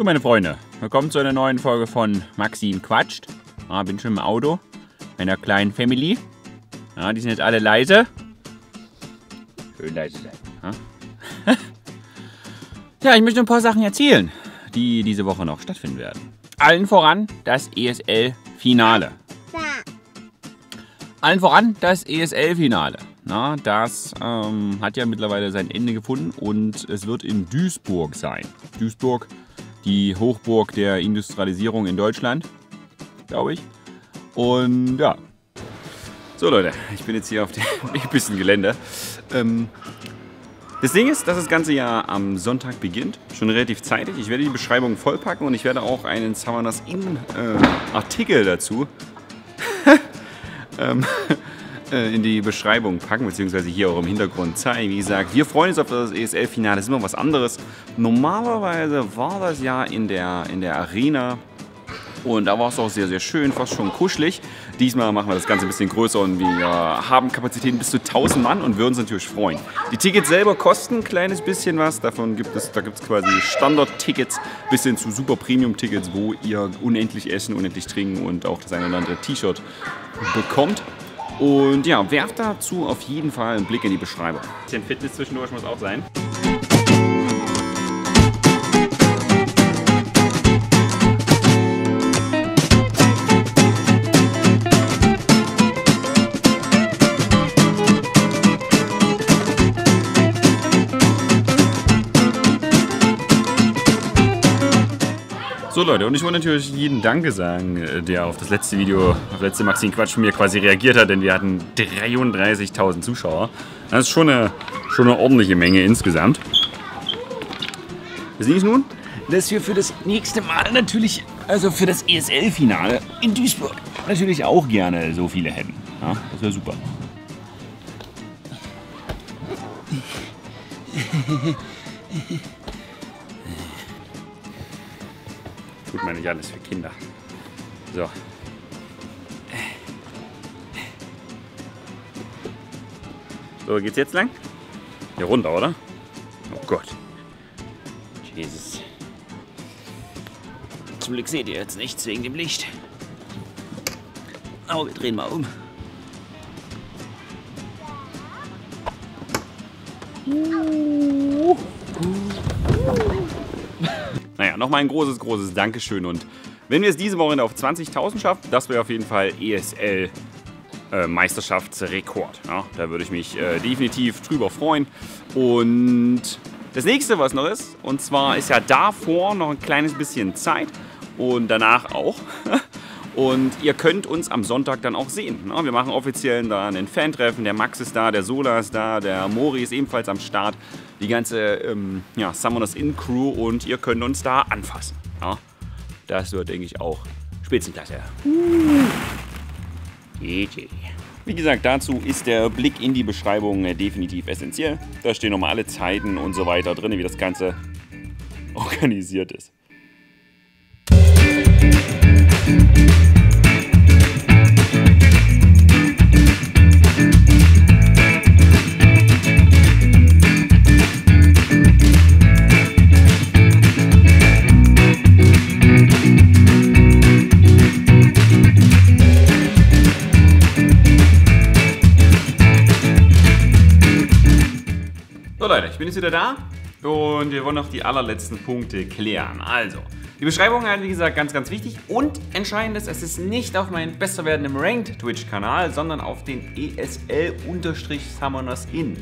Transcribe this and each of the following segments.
So, meine Freunde, willkommen zu einer neuen Folge von Maxim Quatscht. Ah, bin schon im Auto, meiner kleinen Family. Ja, die sind jetzt alle leise. Schön leise sein. Ja? ja, ich möchte ein paar Sachen erzählen, die diese Woche noch stattfinden werden. Allen voran das ESL-Finale. Allen voran das ESL-Finale. Na, das ähm, hat ja mittlerweile sein Ende gefunden und es wird in Duisburg sein. Duisburg, die Hochburg der Industrialisierung in Deutschland, glaube ich. Und ja. So Leute, ich bin jetzt hier auf dem bisschen Gelände. Ähm, das Ding ist, dass das ganze Jahr am Sonntag beginnt, schon relativ zeitig. Ich werde die Beschreibung vollpacken und ich werde auch einen Summoners In äh, Artikel dazu ähm, äh, in die Beschreibung packen, beziehungsweise hier auch im Hintergrund zeigen. Wie gesagt, wir freuen uns auf das ESL-Finale, das ist immer was anderes. Normalerweise war das ja in der, in der Arena und da war es auch sehr, sehr schön, fast schon kuschelig. Diesmal machen wir das Ganze ein bisschen größer und wir haben Kapazitäten bis zu 1000 Mann und würden uns natürlich freuen. Die Tickets selber kosten ein kleines bisschen was. Davon gibt es, da gibt es quasi Standard-Tickets bis hin zu Super Premium-Tickets, wo ihr unendlich essen, unendlich trinken und auch das eine oder andere T-Shirt bekommt. Und ja, werft dazu auf jeden Fall einen Blick in die Beschreibung. Bisschen Fitness zwischendurch muss auch sein. So Leute, und ich wollte natürlich jeden Danke sagen, äh, der auf das letzte Video, auf das letzte Maxim Quatsch von mir quasi reagiert hat, denn wir hatten 33.000 Zuschauer. Das ist schon eine, schon eine ordentliche Menge insgesamt. Das Ding ist nun, dass wir für das nächste Mal natürlich, also für das ESL-Finale in Duisburg, natürlich auch gerne so viele hätten. Ja, das wäre super. Tut man nicht alles für Kinder. So. So, geht's jetzt lang? Hier runter, oder? Oh Gott. Jesus. Zum Glück seht ihr jetzt nichts wegen dem Licht. Aber wir drehen mal um. Naja, nochmal ein großes, großes Dankeschön. Und wenn wir es diese Woche auf 20.000 schaffen, das wäre auf jeden Fall ESL äh, Meisterschaftsrekord. Ja, da würde ich mich äh, definitiv drüber freuen. Und das nächste, was noch ist, und zwar ist ja davor noch ein kleines bisschen Zeit und danach auch. Und ihr könnt uns am Sonntag dann auch sehen. Wir machen offiziell da ein Fan-Treffen. Der Max ist da, der Sola ist da, der Mori ist ebenfalls am Start. Die ganze ähm, ja, Summoners In Crew und ihr könnt uns da anfassen. Ja? Das wird, denke ich, auch Spitzenklasse. Wie gesagt, dazu ist der Blick in die Beschreibung definitiv essentiell. Da stehen nochmal alle Zeiten und so weiter drin, wie das Ganze organisiert ist. So Leute, ich bin jetzt wieder da und wir wollen noch die allerletzten Punkte klären. Also, die Beschreibung halt wie gesagt ganz, ganz wichtig und entscheidend ist, es ist nicht auf meinen besser werdenden Ranked Twitch-Kanal, sondern auf den ESL-Summoners In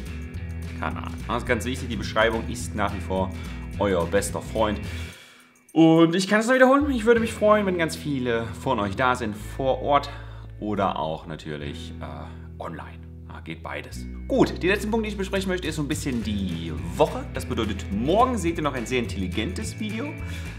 Kanal. Das ist ganz wichtig, die Beschreibung ist nach wie vor euer bester Freund. Und ich kann es noch wiederholen, ich würde mich freuen, wenn ganz viele von euch da sind, vor Ort oder auch natürlich äh, online. Geht beides. Gut, die letzten Punkte, die ich besprechen möchte, ist so ein bisschen die Woche. Das bedeutet, morgen seht ihr noch ein sehr intelligentes Video.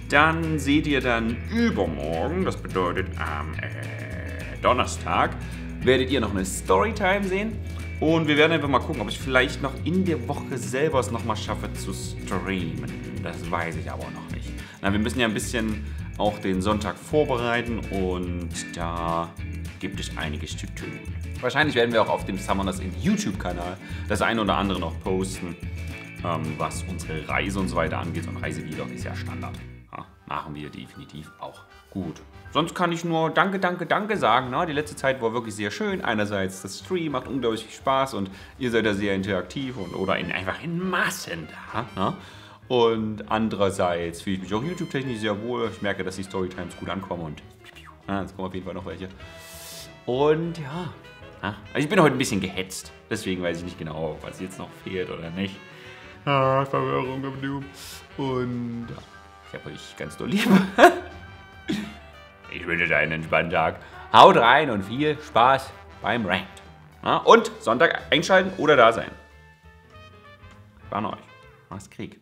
Dann seht ihr dann übermorgen, das bedeutet am äh, Donnerstag, werdet ihr noch eine Storytime sehen. Und wir werden einfach mal gucken, ob ich vielleicht noch in der Woche selber es nochmal schaffe zu streamen. Das weiß ich aber noch nicht. Na, wir müssen ja ein bisschen auch den Sonntag vorbereiten und da gibt es einiges zu tun. Wahrscheinlich werden wir auch auf dem Summoners in YouTube-Kanal das eine oder andere noch posten, ähm, was unsere Reise und so weiter angeht. So ein Reisevlog ist ja Standard. Ja, machen wir definitiv auch gut. Sonst kann ich nur Danke, Danke, Danke sagen. Ne? Die letzte Zeit war wirklich sehr schön. Einerseits das Stream macht unglaublich viel Spaß und ihr seid da sehr interaktiv und oder in, einfach in Massen da. Ne? Und andererseits fühle ich mich auch YouTube-technisch sehr wohl. Ich merke, dass die Storytimes gut ankommen und ja, jetzt kommen auf jeden Fall noch welche. Und ja, also ich bin heute ein bisschen gehetzt. Deswegen weiß ich nicht genau, was jetzt noch fehlt oder nicht. Ah, Verwirrung im Doom. Und ja, ich habe euch ganz doll lieb. ich wünsche euch einen entspannten Tag. Haut rein und viel Spaß beim Ranked. Ja, und Sonntag einschalten oder da sein. Warne euch. Mach's Krieg.